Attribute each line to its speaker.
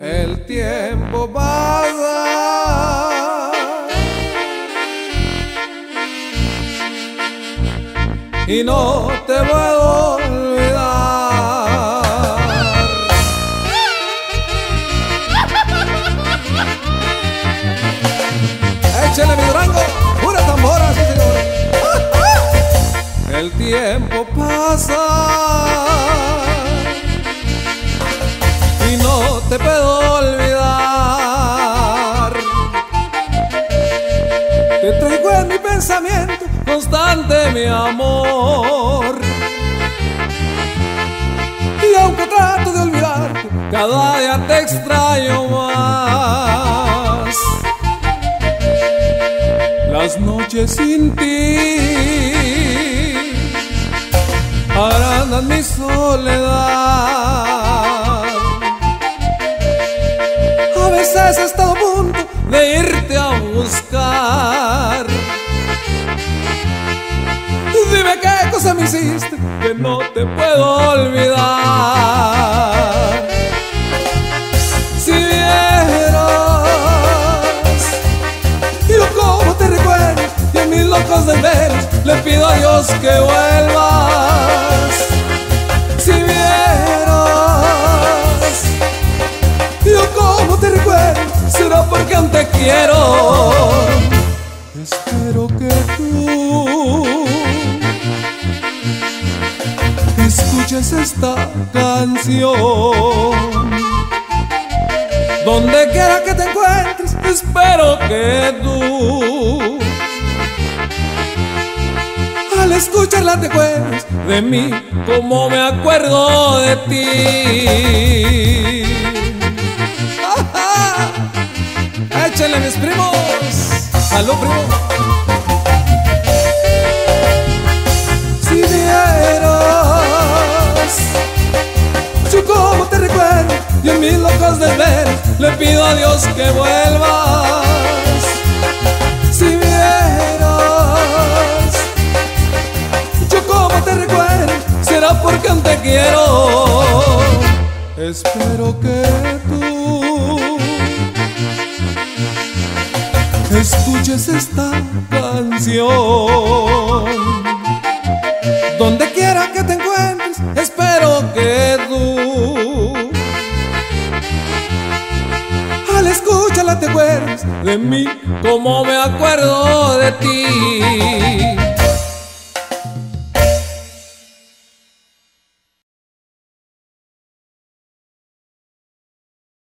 Speaker 1: El tiempo pasa y no te puedo olvidar. Échale mi durango, pura tambora, sí señor. El tiempo pasa te puedo olvidar. Te traigo en mi pensamiento constante, mi amor. Y aunque trato de olvidarte, cada día te extraño más. Las noches sin ti agrandan mi soledad. A he estado a punto de irte a buscar. Dime qué cosa me hiciste que no te puedo olvidar. Si vieras yo como te recuerdo y en mis locos deberes le pido a Dios que vuelvas. Porque aún te quiero. Espero que tú escuches esta canción. Donde quiera que te encuentres, espero que tú al escucharla te acuerdes de mí como me acuerdo de ti. Échenle mis primos. Salud, primo. Si vieras yo como te recuerdo y en mis locos de ver le pido a Dios que vuelvas. Si vieras yo como te recuerdo será porque aún te quiero. Espero que tú escuches esta canción. Donde quiera que te encuentres, espero que tú al escucharla te acuerdes de mí como me acuerdo de ti.